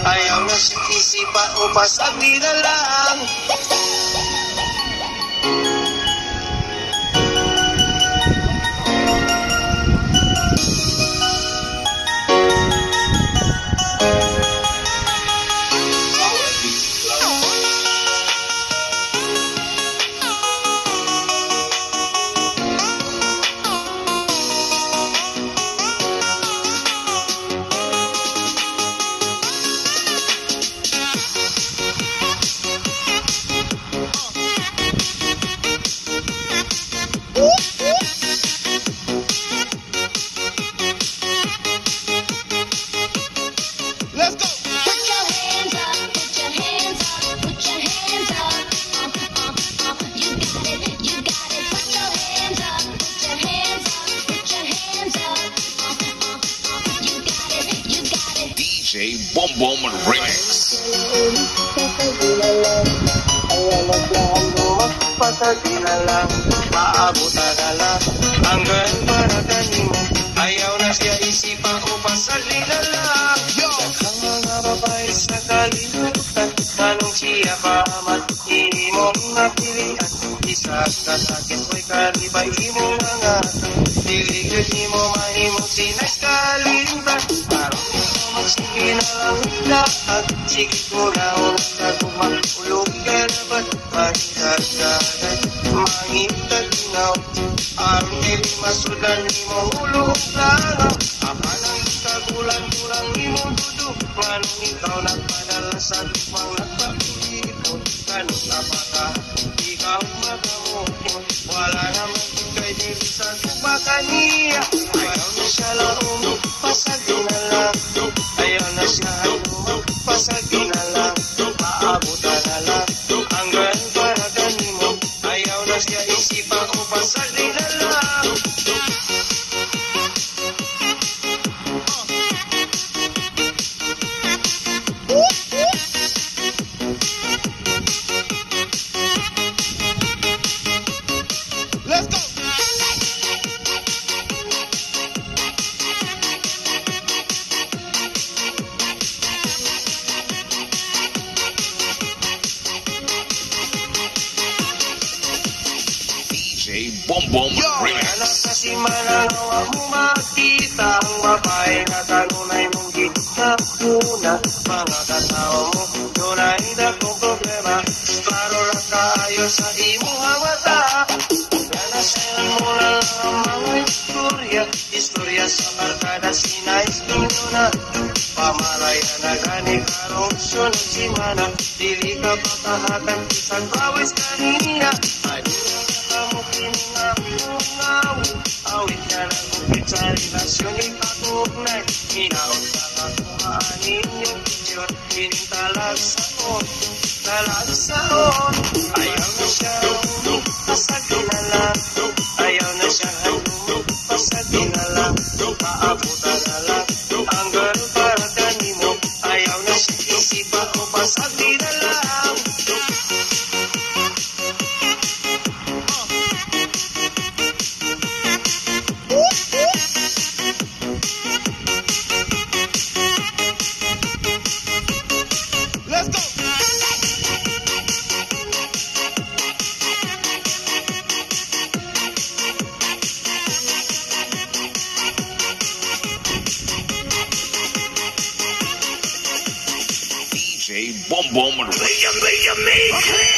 Ayaw na sa isipan o pasabi na lang DJ Bom Bom Remix. Pasabi na lang, maabot na lang Hanggang para kanimo Ayaw na siya isipan o pasali na lang Daghang mga babae sa kalimutan Anong siya paman Hindi mo napilian Isa ka sakit ko'y karibay mo mga Diligid mo mahimong sinas kalimtan Parang Sinawala at na tumakulog ka na ba't pagkasalan Mangintag ginaw ang dili masudan ni mahulog na Apanang kagulan kulang ni mo duduk Manong ikaw nagpadala sa lupang nagpapilipon Kanong ikaw magawa Bom Bom Remix. Anak kasi mananawa mo makita Ang babae na kanunay mong ginakuna Mga katawa mo, dunay na kong problema Klaro lang kayo sa imuhang mata Nanasayan mo na lang ang mga istorya Istorya sa barkada sinais ninyo na Pamalaya na gani karong sunod si mana Dili ka patahatan isang bawis kanina Ay, Ginaw lang ako maanin yung video Pintalag sa on Ayaw mo siya. Boom Boom Boom and William William Macy.